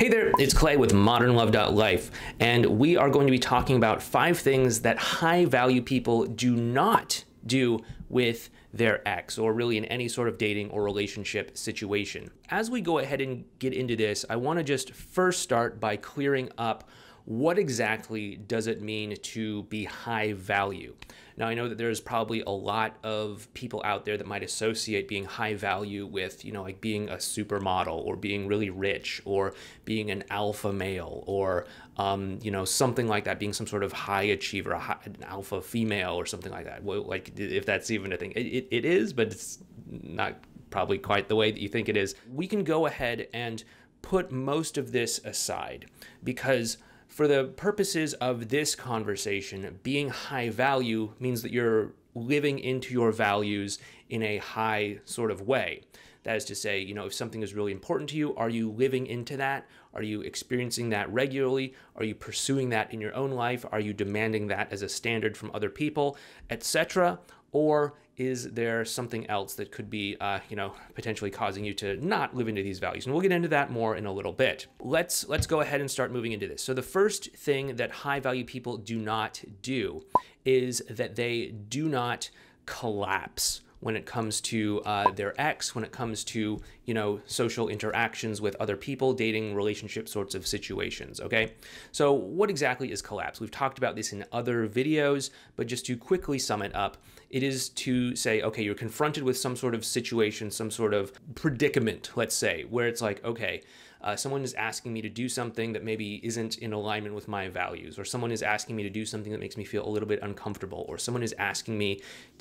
Hey there, it's Clay with modernlove.life, and we are going to be talking about five things that high value people do not do with their ex, or really in any sort of dating or relationship situation. As we go ahead and get into this, I want to just first start by clearing up what exactly does it mean to be high value? Now, I know that there's probably a lot of people out there that might associate being high value with, you know, like being a supermodel or being really rich or being an alpha male or, um, you know, something like that, being some sort of high achiever, high, an alpha female or something like that. Well, like, if that's even a thing. It, it, it is, but it's not probably quite the way that you think it is. We can go ahead and put most of this aside because for the purposes of this conversation, being high value means that you're living into your values in a high sort of way. That is to say, you know, if something is really important to you, are you living into that? Are you experiencing that regularly? Are you pursuing that in your own life? Are you demanding that as a standard from other people, etc.? Or is there something else that could be, uh, you know, potentially causing you to not live into these values? And we'll get into that more in a little bit. Let's let's go ahead and start moving into this. So the first thing that high value people do not do is that they do not collapse when it comes to uh, their ex, when it comes to you know social interactions with other people, dating, relationship sorts of situations. Okay, so what exactly is collapse? We've talked about this in other videos, but just to quickly sum it up, it is to say, okay, you're confronted with some sort of situation, some sort of predicament, let's say, where it's like, okay uh, someone is asking me to do something that maybe isn't in alignment with my values, or someone is asking me to do something that makes me feel a little bit uncomfortable, or someone is asking me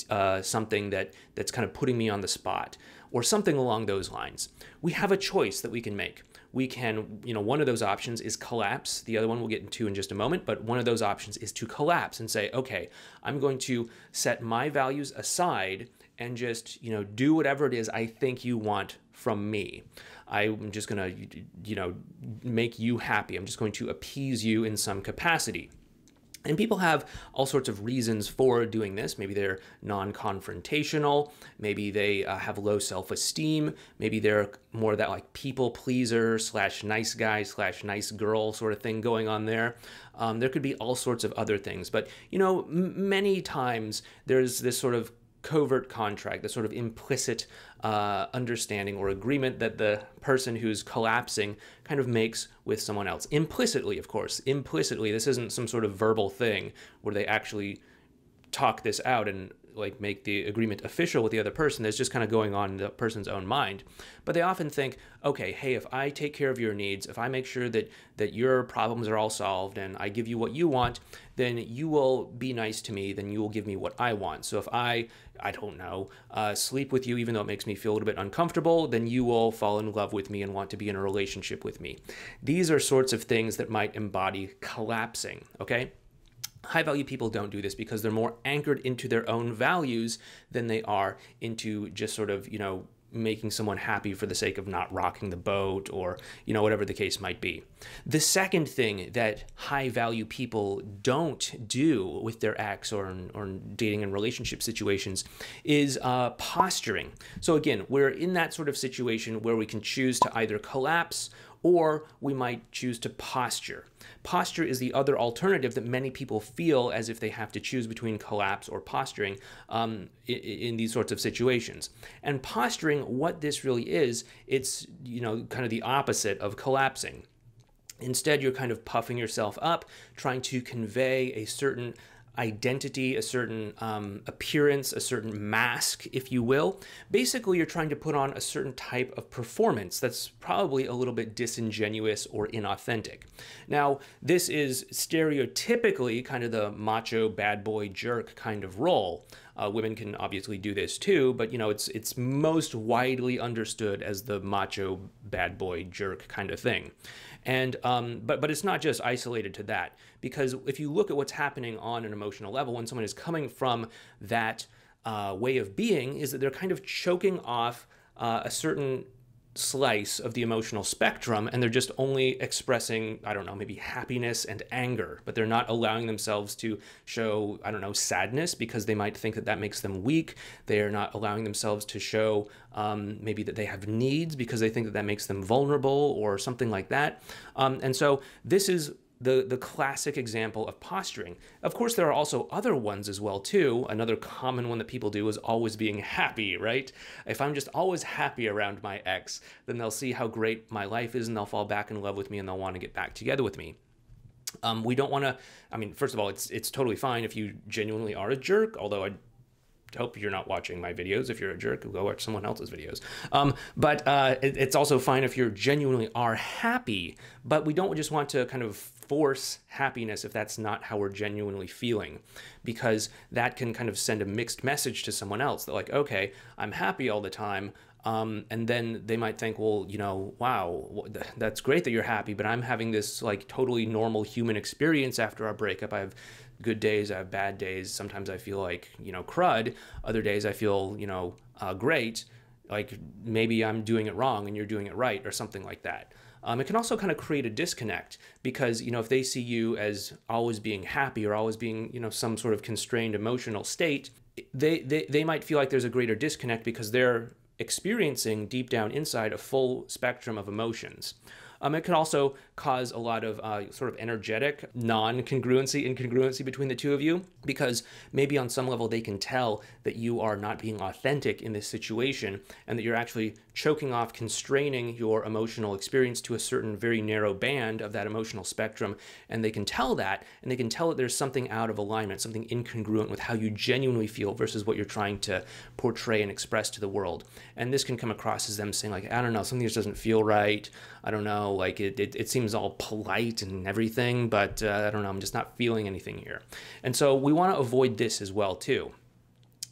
uh, something that that's kind of putting me on the spot, or something along those lines. We have a choice that we can make. We can, you know, one of those options is collapse. The other one we'll get into in just a moment, but one of those options is to collapse and say, okay, I'm going to set my values aside and just, you know, do whatever it is I think you want from me. I'm just going to, you know, make you happy. I'm just going to appease you in some capacity. And people have all sorts of reasons for doing this. Maybe they're non confrontational. Maybe they uh, have low self esteem. Maybe they're more that like people pleaser slash nice guy slash nice girl sort of thing going on there. Um, there could be all sorts of other things. But, you know, many times there's this sort of covert contract, the sort of implicit uh, understanding or agreement that the person who's collapsing kind of makes with someone else. Implicitly, of course. Implicitly, this isn't some sort of verbal thing where they actually talk this out and like make the agreement official with the other person that's just kind of going on in the person's own mind. But they often think okay hey if i take care of your needs if i make sure that that your problems are all solved and i give you what you want then you will be nice to me then you will give me what i want. So if i i don't know uh, sleep with you even though it makes me feel a little bit uncomfortable then you will fall in love with me and want to be in a relationship with me. These are sorts of things that might embody collapsing okay High value people don't do this because they're more anchored into their own values than they are into just sort of, you know, making someone happy for the sake of not rocking the boat or you know whatever the case might be. The second thing that high value people don't do with their ex or, or dating and relationship situations is uh, posturing. So again we're in that sort of situation where we can choose to either collapse or we might choose to posture. Posture is the other alternative that many people feel as if they have to choose between collapse or posturing um, in, in, these sorts of situations. And posturing, what this really is, it's you know kind of the opposite of collapsing. Instead, you're kind of puffing yourself up, trying to convey a certain identity, a certain um, appearance, a certain mask, if you will. Basically, you're trying to put on a certain type of performance that's probably a little bit disingenuous or inauthentic. Now, this is stereotypically kind of the macho bad boy jerk kind of role. Uh, women can obviously do this too, but you know it's it's most widely understood as the macho bad boy jerk kind of thing. And um, but but it's not just isolated to that because if you look at what's happening on an emotional level when someone is coming from that uh, way of being, is that they're kind of choking off uh, a certain slice of the emotional spectrum and they're just only expressing i don't know maybe happiness and anger but they're not allowing themselves to show i don't know sadness because they might think that that makes them weak. They are not allowing themselves to show um, maybe that they have needs because they think that that makes them vulnerable or something like that. Um, and so this is the, the classic example of posturing. Of course, there are also other ones as well too. Another common one that people do is always being happy, right? If I'm just always happy around my ex, then they'll see how great my life is and they'll fall back in love with me and they'll want to get back together with me. Um, we don't want to. I mean, first of all, it's it's totally fine if you genuinely are a jerk. Although I hope you're not watching my videos. If you're a jerk, go watch someone else's videos. Um, but uh, it, it's also fine if you genuinely are happy, but we don't just want to kind of force happiness if that's not how we're genuinely feeling, because that can kind of send a mixed message to someone else. They're like, okay, I'm happy all the time. Um, and then they might think, well, you know, wow, that's great that you're happy, but I'm having this like totally normal human experience after our breakup. I have good days, I have bad days. Sometimes I feel like, you know, crud. Other days I feel, you know, uh, great. Like maybe I'm doing it wrong and you're doing it right or something like that. Um, it can also kind of create a disconnect because, you know, if they see you as always being happy or always being, you know, some sort of constrained emotional state, they, they, they might feel like there's a greater disconnect because they're experiencing deep down inside a full spectrum of emotions. Um, it can also cause a lot of uh, sort of energetic non-congruency, incongruency between the two of you, because maybe on some level they can tell that you are not being authentic in this situation and that you're actually choking off, constraining your emotional experience to a certain very narrow band of that emotional spectrum. And they can tell that, and they can tell that there's something out of alignment, something incongruent with how you genuinely feel versus what you're trying to portray and express to the world. And this can come across as them saying, like, I don't know, something just doesn't feel right. I don't know, like it, it, it seems all polite and everything, but uh, I don't know, I'm just not feeling anything here. And so we want to avoid this as well too.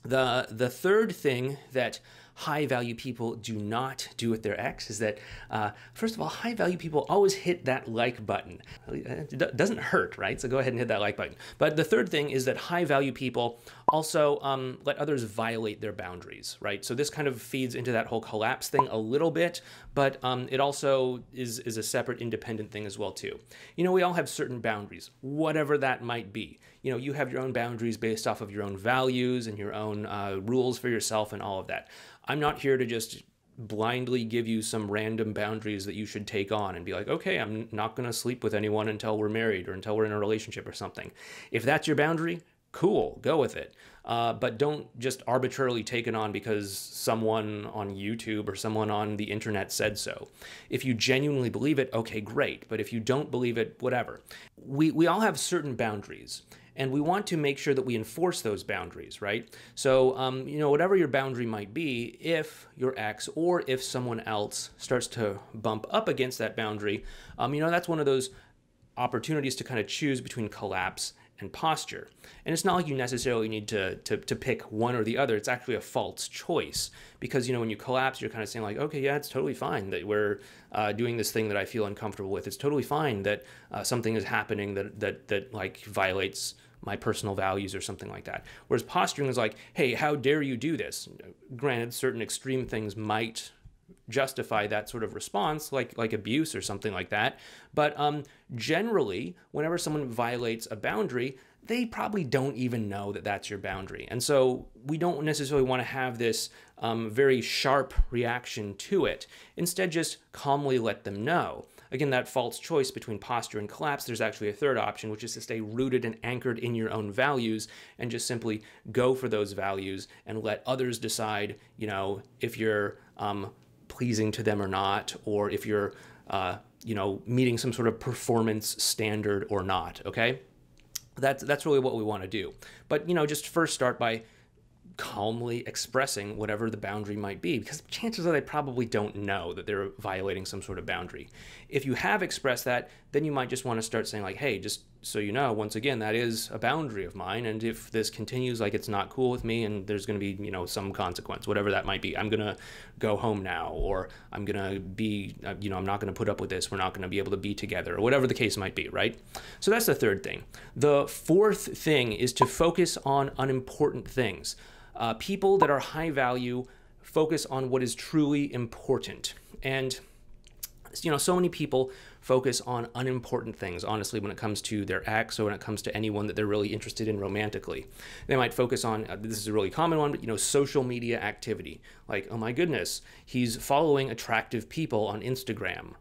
The, the third thing that high value people do not do with their ex is that, uh, first of all, high value people always hit that like button. It doesn't hurt, right? So go ahead and hit that like button. But the third thing is that high value people also um, let others violate their boundaries, right? So this kind of feeds into that whole collapse thing a little bit, but um, it also is, is a separate independent thing as well too. You know, we all have certain boundaries, whatever that might be. You know, you have your own boundaries based off of your own values and your own uh, rules for yourself and all of that. I'm not here to just blindly give you some random boundaries that you should take on and be like, okay, I'm not going to sleep with anyone until we're married or until we're in a relationship or something. If that's your boundary, cool, go with it. Uh, but don't just arbitrarily take it on because someone on YouTube or someone on the internet said so. If you genuinely believe it, okay, great. But if you don't believe it, whatever. We, we all have certain boundaries and we want to make sure that we enforce those boundaries, right? So, um, you know, whatever your boundary might be, if your ex or if someone else starts to bump up against that boundary, um, you know, that's one of those opportunities to kind of choose between collapse and posture. And it's not like you necessarily need to, to, to pick one or the other. It's actually a false choice because, you know, when you collapse, you're kind of saying like, okay, yeah, it's totally fine that we're uh, doing this thing that I feel uncomfortable with. It's totally fine that uh, something is happening that, that, that like violates my personal values or something like that. Whereas posturing is like, hey, how dare you do this? Granted, certain extreme things might justify that sort of response, like like abuse or something like that. But um, generally, whenever someone violates a boundary, they probably don't even know that that's your boundary. And so we don't necessarily want to have this um, very sharp reaction to it. Instead, just calmly let them know. Again, that false choice between posture and collapse, there's actually a third option, which is to stay rooted and anchored in your own values and just simply go for those values and let others decide, you know, if you're um, pleasing to them or not, or if you're, uh, you know, meeting some sort of performance standard or not, okay? That's, that's really what we want to do. But, you know, just first start by calmly expressing whatever the boundary might be because chances are they probably don't know that they're violating some sort of boundary. If you have expressed that, then you might just want to start saying like, "Hey, just so you know, once again, that is a boundary of mine and if this continues like it's not cool with me and there's going to be, you know, some consequence, whatever that might be. I'm going to go home now or I'm going to be, uh, you know, I'm not going to put up with this. We're not going to be able to be together or whatever the case might be, right? So that's the third thing. The fourth thing is to focus on unimportant things. Uh, people that are high value focus on what is truly important. And you know, so many people focus on unimportant things, honestly, when it comes to their ex or when it comes to anyone that they're really interested in romantically. They might focus on, uh, this is a really common one, but, you know, social media activity. Like, oh my goodness, he's following attractive people on Instagram.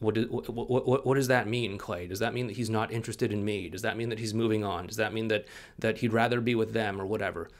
What, do, what, what, what, does that mean, Clay? Does that mean that he's not interested in me? Does that mean that he's moving on? Does that mean that, that he'd rather be with them or whatever?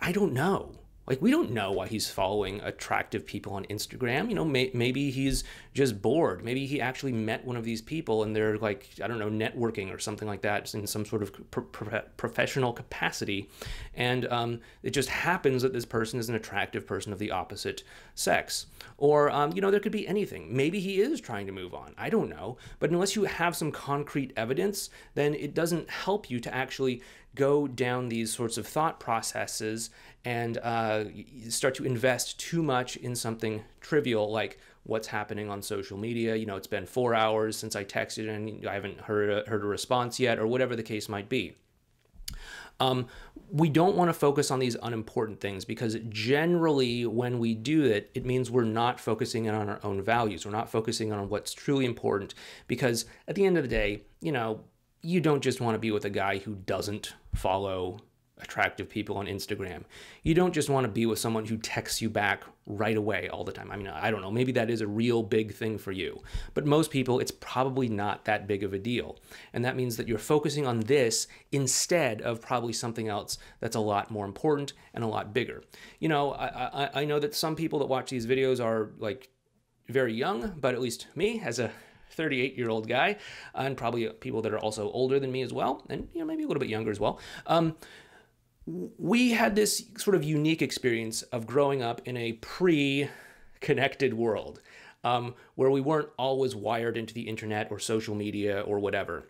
I don't know. Like, we don't know why he's following attractive people on Instagram. You know, may, maybe he's just bored. Maybe he actually met one of these people and they're like, I don't know, networking or something like that in some sort of pro- pro- professional capacity. And um, it just happens that this person is an attractive person of the opposite sex. Or, um, you know, there could be anything. Maybe he is trying to move on. I don't know. But unless you have some concrete evidence, then it doesn't help you to actually go down these sorts of thought processes and uh, start to invest too much in something trivial like what's happening on social media. You know, it's been four hours since I texted and I haven't heard a, heard a response yet, or whatever the case might be. Um, we don't want to focus on these unimportant things because generally, when we do it, it means we're not focusing on our own values. We're not focusing on what's truly important because at the end of the day, you know, you don't just want to be with a guy who doesn't follow attractive people on Instagram. You don't just want to be with someone who texts you back right away all the time. I mean, I don't know, maybe that is a real big thing for you, but most people, it's probably not that big of a deal. And that means that you're focusing on this instead of probably something else that's a lot more important and a lot bigger. You know, I, I, I know that some people that watch these videos are like very young, but at least me as a 38 year old guy, and probably people that are also older than me as well, and you know maybe a little bit younger as well. Um, we had this sort of unique experience of growing up in a pre-connected world, um, where we weren't always wired into the internet or social media or whatever.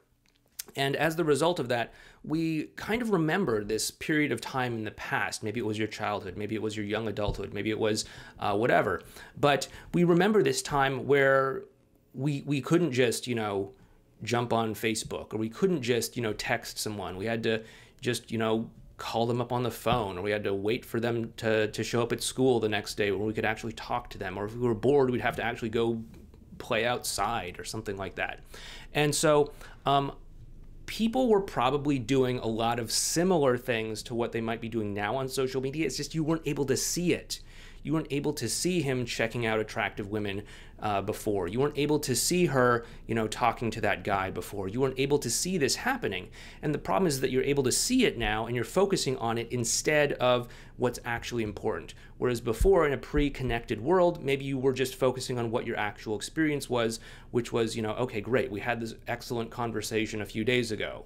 And as the result of that, we kind of remember this period of time in the past. Maybe it was your childhood, maybe it was your young adulthood, maybe it was uh, whatever. But we remember this time where we we couldn't just you know jump on Facebook or we couldn't just you know text someone. We had to just you know call them up on the phone or we had to wait for them to, to show up at school the next day where we could actually talk to them. Or if we were bored we'd have to actually go play outside or something like that. And so um, people were probably doing a lot of similar things to what they might be doing now on social media. It's just you weren't able to see it. You weren't able to see him checking out attractive women uh, before. You weren't able to see her, you know, talking to that guy before. You weren't able to see this happening. And the problem is that you're able to see it now and you're focusing on it instead of what's actually important. Whereas before, in a pre connected world, maybe you were just focusing on what your actual experience was, which was, you know, okay, great, we had this excellent conversation a few days ago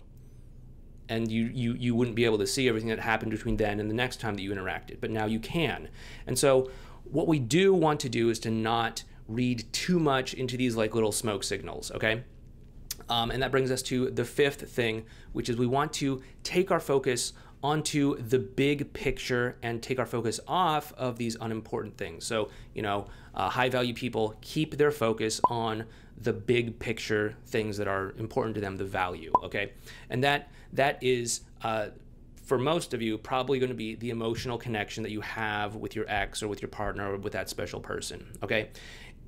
and you, you you wouldn't be able to see everything that happened between then and the next time that you interacted but now you can and so what we do want to do is to not read too much into these like little smoke signals okay um, and that brings us to the fifth thing which is we want to take our focus onto the big picture and take our focus off of these unimportant things so you know uh, high value people keep their focus on the big picture things that are important to them, the value. Okay, and that that is. Uh, for most of you, probably going to be the emotional connection that you have with your ex or with your partner or with that special person. Okay.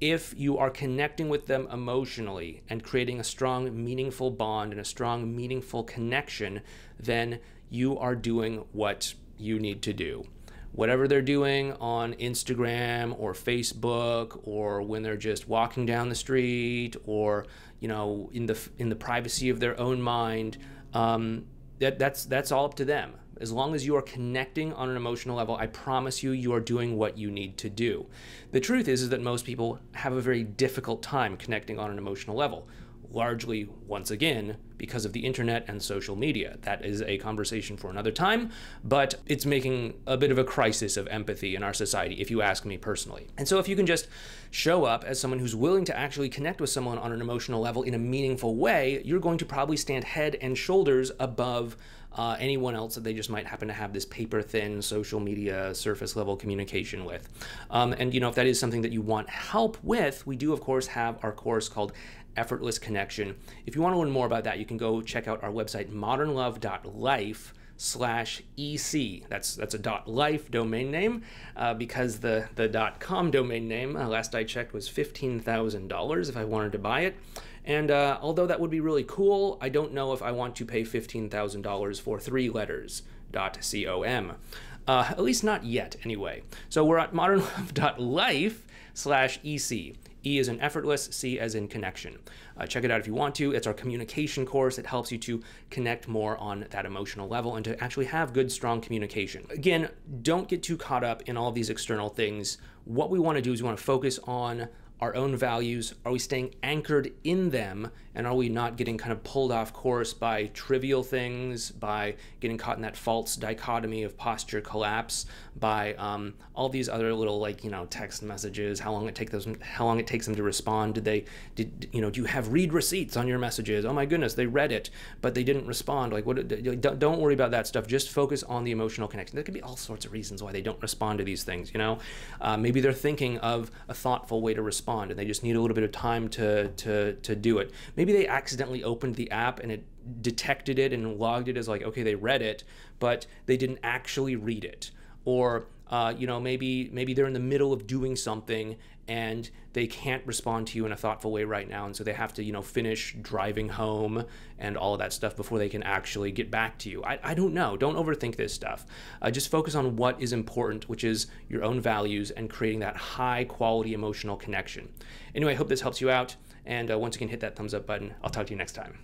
If you are connecting with them emotionally and creating a strong, meaningful bond and a strong, meaningful connection, then you are doing what you need to do. Whatever they're doing on Instagram or Facebook or when they're just walking down the street or you know in the in the privacy of their own mind um, that that's that's all up to them as long as you are connecting on an emotional level i promise you you are doing what you need to do. The truth is, is that most people have a very difficult time connecting on an emotional level largely, once again, because of the internet and social media. That is a conversation for another time, but it's making a bit of a crisis of empathy in our society, if you ask me personally. And so, if you can just show up as someone who's willing to actually connect with someone on an emotional level in a meaningful way, you're going to probably stand head and shoulders above. Uh, anyone else that they just might happen to have this paper thin social media surface level communication with. Um, and you know, if that is something that you want help with, we do, of course, have our course called effortless connection. If you want to learn more about that, you can go check out our website, modernlove.life slash ec. That's that's a dot life domain name uh, because the the dot com domain name uh, last I checked was fifteen thousand dollars if I wanted to buy it. And uh, although that would be really cool, I don't know if I want to pay fifteen thousand dollars for three letters. Dot com. Uh, at least not yet, anyway. So we're at modernlove.life slash ec. E is in effortless, C as in connection. Uh, check it out if you want to. It's our communication course. It helps you to connect more on that emotional level and to actually have good, strong communication. Again, don't get too caught up in all these external things. What we want to do is we want to focus on our own values? Are we staying anchored in them? And are we not getting kind of pulled off course by trivial things, by getting caught in that false dichotomy of posture collapse, by um, all these other little like you know text messages? How long it take those? How long it takes them to respond? Did they? Did you know? Do you have read receipts on your messages? Oh my goodness, they read it, but they didn't respond. Like what? Don't worry about that stuff. Just focus on the emotional connection. There could be all sorts of reasons why they don't respond to these things. You know, uh, maybe they're thinking of a thoughtful way to respond respond and they just need a little bit of time to, to, to do it. Maybe they accidentally opened the app and it detected it and logged it as like, okay, they read it, but they didn't actually read it. Or uh, you know, maybe maybe they're in the middle of doing something and they can't respond to you in a thoughtful way right now, and so they have to, you know, finish driving home and all of that stuff before they can actually get back to you. I, I don't know. Don't overthink this stuff. Uh, just focus on what is important, which is your own values and creating that high quality emotional connection. Anyway, I hope this helps you out. And uh, once again, hit that thumbs up button. I'll talk to you next time.